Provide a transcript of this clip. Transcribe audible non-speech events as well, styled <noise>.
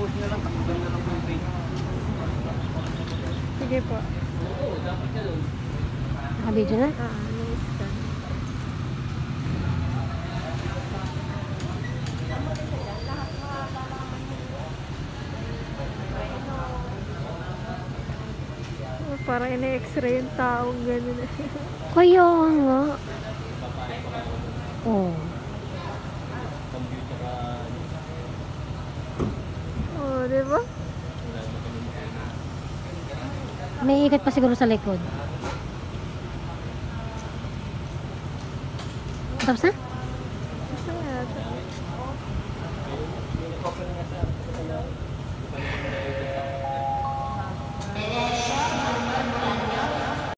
Pause na lang, takbugan na lang po yung page. Sige po. Nakabidyo na? Ah, na-scan. Oh, Para ina-x-ray yung taong gano'n. <laughs> Kaya nga. Oh. Computer ka, di ba? May ikot pa siguro sa likod. Tapos na?